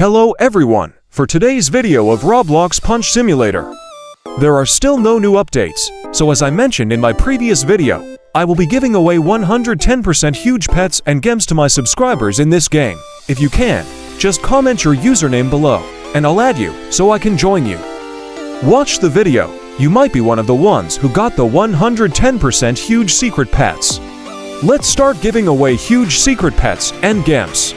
Hello everyone! For today's video of Roblox Punch Simulator. There are still no new updates, so as I mentioned in my previous video, I will be giving away 110% huge pets and gems to my subscribers in this game. If you can, just comment your username below, and I'll add you so I can join you. Watch the video, you might be one of the ones who got the 110% huge secret pets. Let's start giving away huge secret pets and gems.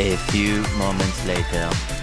A few moments later.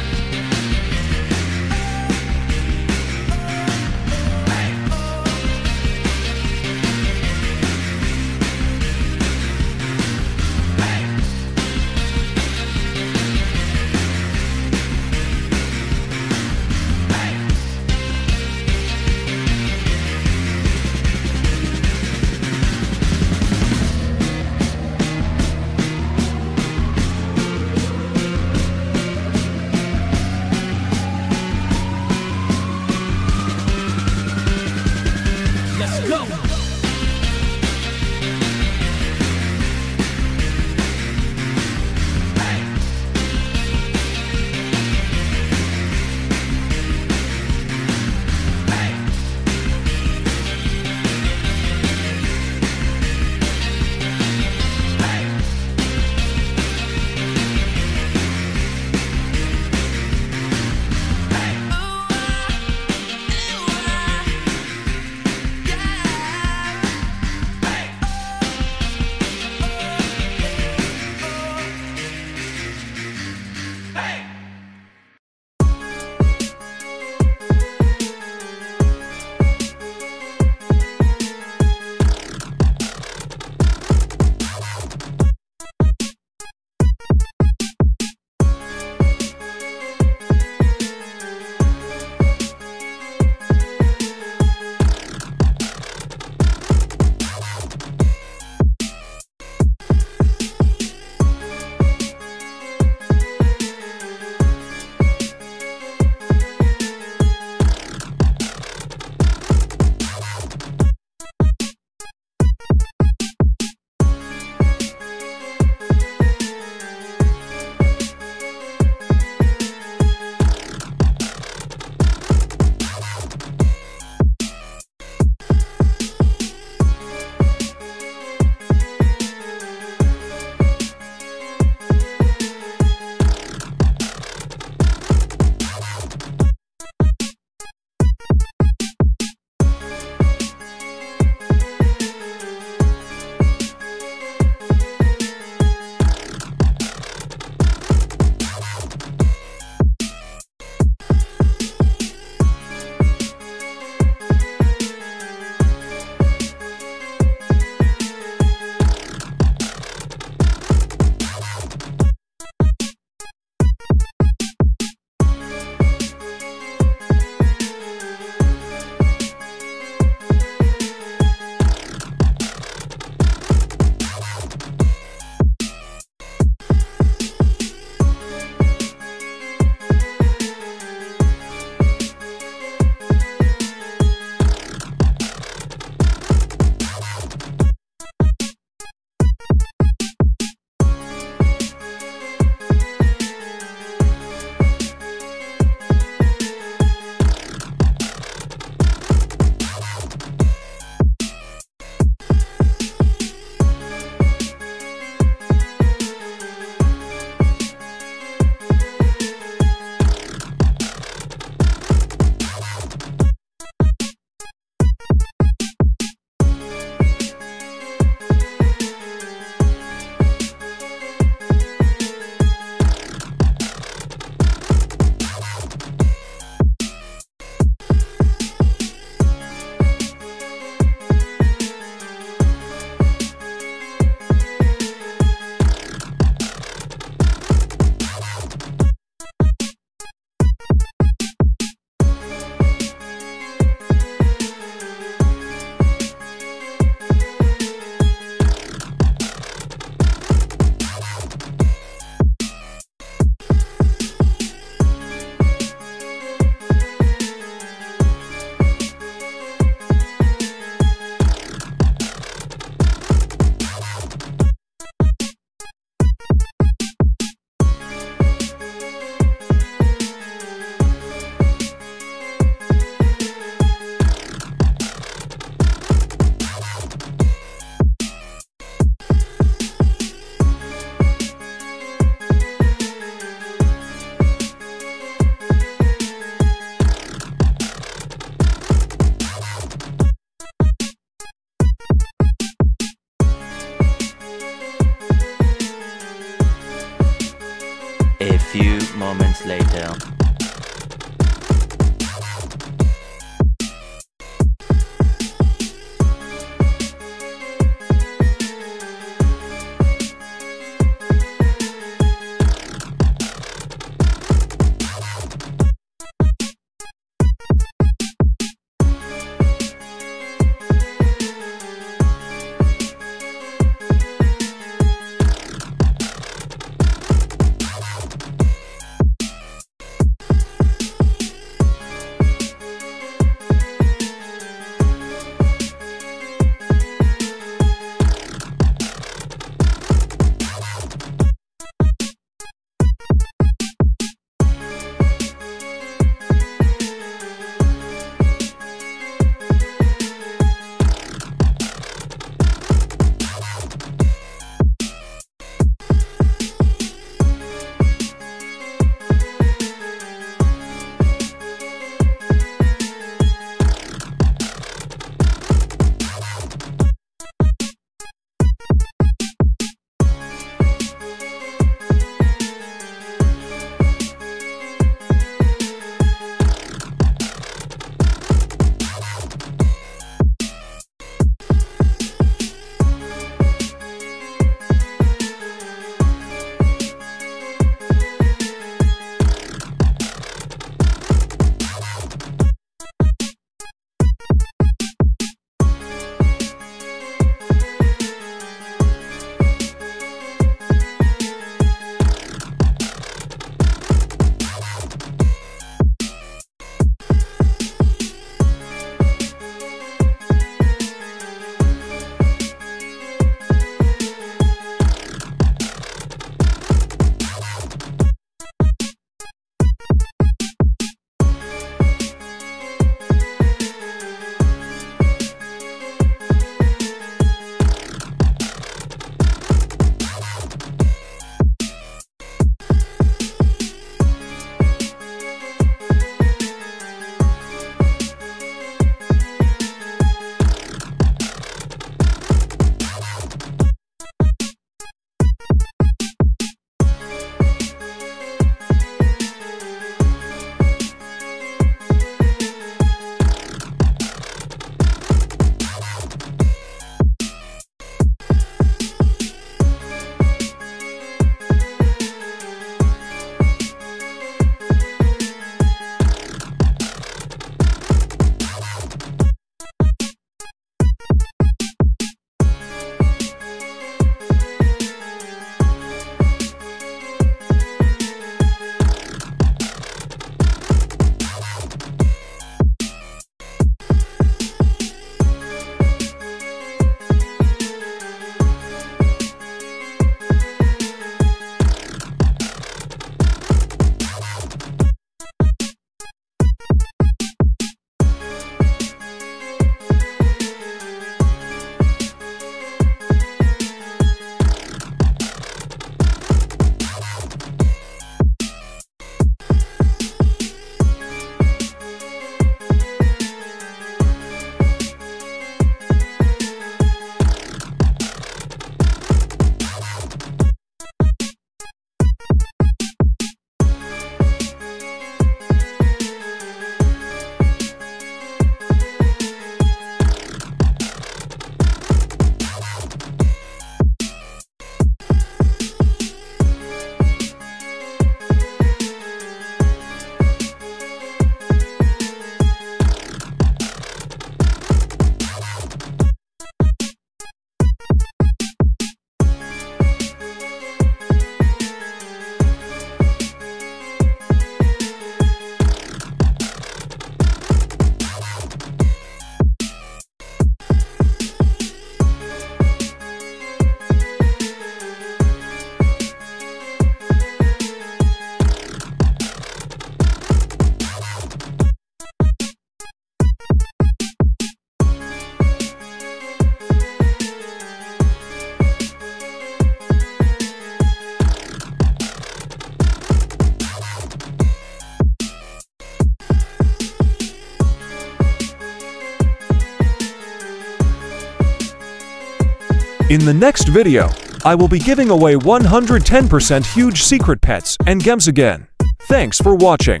In the next video, I will be giving away 110% huge secret pets and gems again. Thanks for watching.